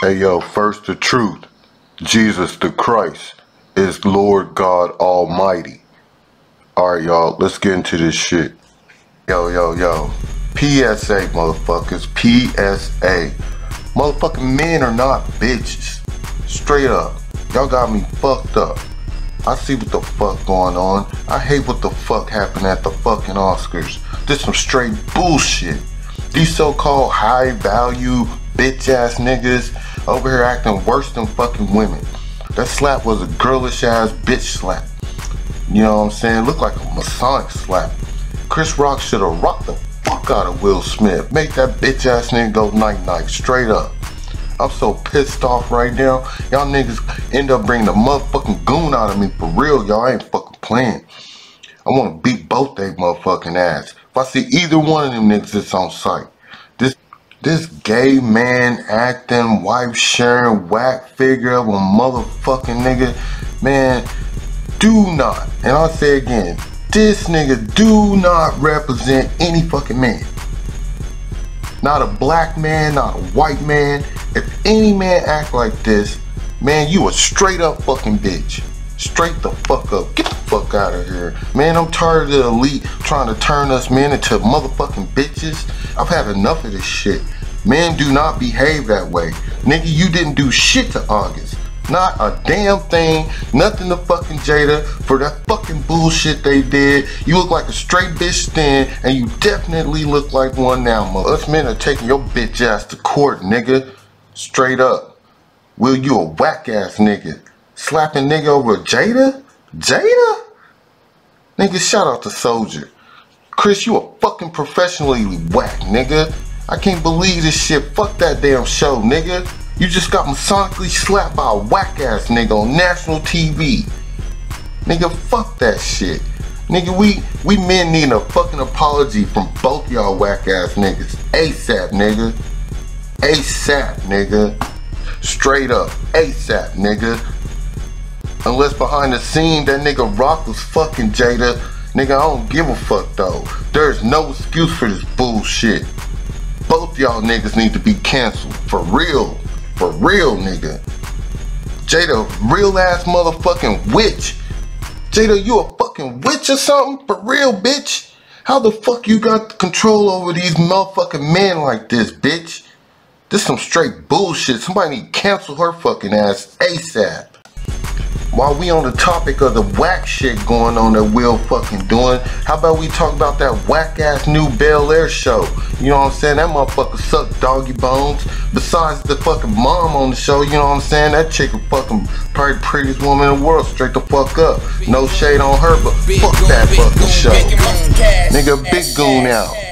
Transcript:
Hey yo, first the truth. Jesus the Christ is Lord God Almighty. Alright y'all, let's get into this shit. Yo, yo, yo. PSA, motherfuckers. PSA. Motherfucking men are not bitches. Straight up. Y'all got me fucked up. I see what the fuck going on. I hate what the fuck happened at the fucking Oscars. This some straight bullshit. These so-called high value bitch ass niggas over here acting worse than fucking women. That slap was a girlish ass bitch slap. You know what I'm saying? Looked like a Masonic slap. Chris Rock should have rocked the fuck out of Will Smith. Make that bitch ass nigga go night night straight up. I'm so pissed off right now. Y'all niggas end up bringing the motherfucking goon out of me for real. Y'all ain't fucking playing. I want to beat both they motherfucking ass. I see either one of them niggas that's on site. This this gay man acting, wife sharing, whack figure of a motherfucking nigga, man, do not, and I'll say again, this nigga do not represent any fucking man. Not a black man, not a white man. If any man act like this, man, you a straight up fucking bitch. Straight the fuck up. Get the fuck out of here. Man, I'm tired of the elite trying to turn us men into motherfucking bitches. I've had enough of this shit. Men do not behave that way. Nigga, you didn't do shit to August. Not a damn thing. Nothing to fucking Jada for that fucking bullshit they did. You look like a straight bitch then, and you definitely look like one now, mother. Us men are taking your bitch ass to court, nigga. Straight up. Will you a whack ass nigga? Slapping nigga over Jada? Jada? Nigga, shout out to Soldier. Chris, you a fucking professionally whack, nigga. I can't believe this shit. Fuck that damn show, nigga. You just got masonically slapped by a whack ass nigga on national TV. Nigga, fuck that shit. Nigga, we we men need a fucking apology from both y'all whack ass niggas. ASAP, nigga. ASAP, nigga. Straight up. ASAP, nigga. Unless behind the scene that nigga Rock was fucking Jada. Nigga, I don't give a fuck though. There's no excuse for this bullshit. Both y'all niggas need to be canceled. For real. For real, nigga. Jada, real ass motherfucking witch. Jada, you a fucking witch or something? For real, bitch? How the fuck you got control over these motherfucking men like this, bitch? This some straight bullshit. Somebody need to cancel her fucking ass ASAP. While we on the topic of the whack shit going on that Will fucking doing, how about we talk about that whack ass new Bel Air show? You know what I'm saying? That motherfucker sucked doggy bones. Besides the fucking mom on the show, you know what I'm saying? That chick a fucking probably prettiest woman in the world, straight the fuck up. No shade on her, but fuck that fucking show. Nigga, big goon out.